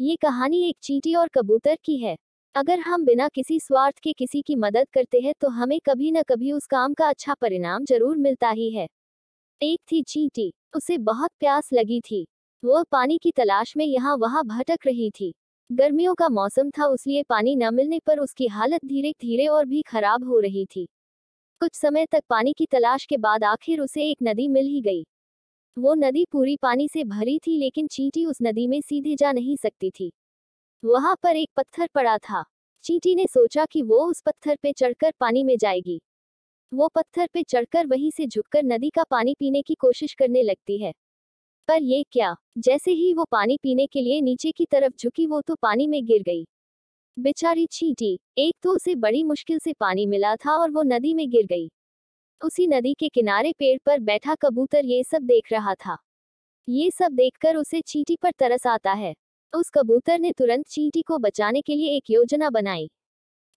ये कहानी एक चींटी और कबूतर की है। अगर हम बिना किसी स्वार्थ के किसी की मदद करते हैं तो हमें कभी न कभी उस काम का अच्छा परिणाम ज़रूर मिलता ही है। एक थी चींटी, उसे बहुत प्यास लगी थी। वह पानी की तलाश में यहाँ वहाँ भटक रही थी। गर्मियों का मौसम था, उसलिए पानी न मिलने पर उसकी हालत धीरे धीरे और भी खराब हो रही थी। कुछ समय तक पानी की तलाश के बाद आखिर उसे एक नदी मिल ही गई। वो नदी पूरी पानी से भरी थी लेकिन चींटी उस नदी में सीधे जा नहीं सकती थी। वहाँ पर एक पत्थर पड़ा था। चींटी ने सोचा कि वो उस पत्थर पे चढ़कर पानी में जाएगी। वो पत्थर पे चढ़कर वहीं से झुककर नदी का पानी पीने की कोशिश करने लगती है। पर ये क्या? जैसे ही वो पानी पीने के लिए नीचे की तरफ़ झुकी वो तो पानी में गिर गई। बेचारी चींटी, एक तो उसे बड़ी मुश्किल से पानी मिला था और वो नदी में गिर गई। उसी नदी के किनारे पेड़ पर बैठा कबूतर ये सब देख रहा था। ये सब देखकर उसे चींटी पर तरस आता है। उस कबूतर ने तुरंत चींटी को बचाने के लिए एक योजना बनाई।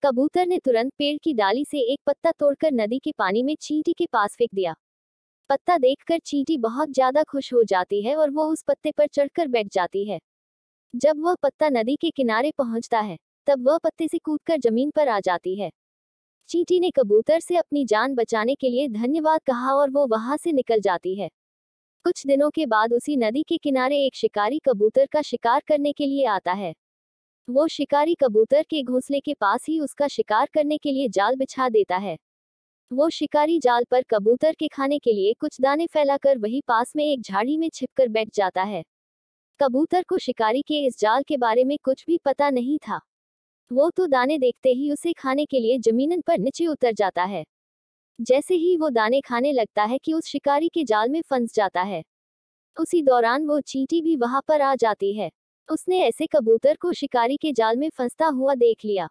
कबूतर ने तुरंत पेड़ की डाली से एक पत्ता तोड़कर नदी के पानी में चींटी के पास फेंक दिया। पत्ता देखकर चींटी बहुत ज़्यादा खुश हो जाती है और वो उस पत्ते पर चढ़कर बैठ जाती है। जब वह पत्ता नदी के किनारे पहुँचता है, तब वह पत्ते से कूदकर ज़मीन पर आ जाती है। चींटी ने कबूतर से अपनी जान बचाने के लिए धन्यवाद कहा और वो वहाँ से निकल जाती है। कुछ दिनों के बाद उसी नदी के किनारे एक शिकारी कबूतर का शिकार करने के लिए आता है। वो शिकारी कबूतर के घोंसले के पास ही उसका शिकार करने के लिए जाल बिछा देता है। वो शिकारी जाल पर कबूतर के खाने के लिए कुछ दाने फैलाकर वही पास में एक झाड़ी में छिपकर बैठ जाता है। कबूतर को शिकारी के इस जाल के बारे में कुछ भी पता नहीं था। वो तो दाने देखते ही उसे खाने के लिए जमीनन पर नीचे उतर जाता है। जैसे ही वो दाने खाने लगता है कि उस शिकारी के जाल में फंस जाता है। उसी दौरान वो चींटी भी वहाँ पर आ जाती है। उसने ऐसे कबूतर को शिकारी के जाल में फंसता हुआ देख लिया।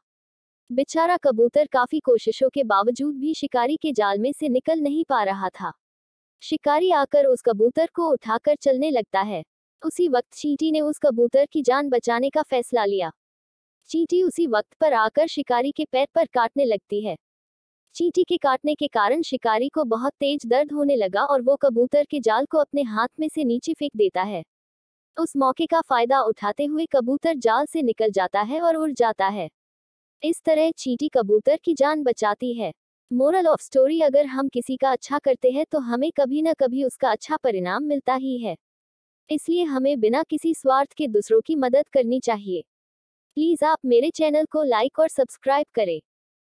बेचारा कबूतर काफ़ी कोशिशों के बावजूद भी शिकारी के जाल में से निकल नहीं पा रहा था। शिकारी आकर उस कबूतर को उठाकर चलने लगता है। उसी वक्त चींटी ने उस कबूतर की जान बचाने का फैसला लिया। चींटी उसी वक्त पर आकर शिकारी के पैर पर काटने लगती है। चींटी के काटने के कारण शिकारी को बहुत तेज दर्द होने लगा और वो कबूतर के जाल को अपने हाथ में से नीचे फेंक देता है। उस मौके का फ़ायदा उठाते हुए कबूतर जाल से निकल जाता है और उड़ जाता है। इस तरह चींटी कबूतर की जान बचाती है। मोरल ऑफ़ स्टोरी, अगर हम किसी का अच्छा करते हैं तो हमें कभी न कभी उसका अच्छा परिणाम मिलता ही है। इसलिए हमें बिना किसी स्वार्थ के दूसरों की मदद करनी चाहिए। प्लीज़ आप मेरे चैनल को लाइक और सब्सक्राइब करें।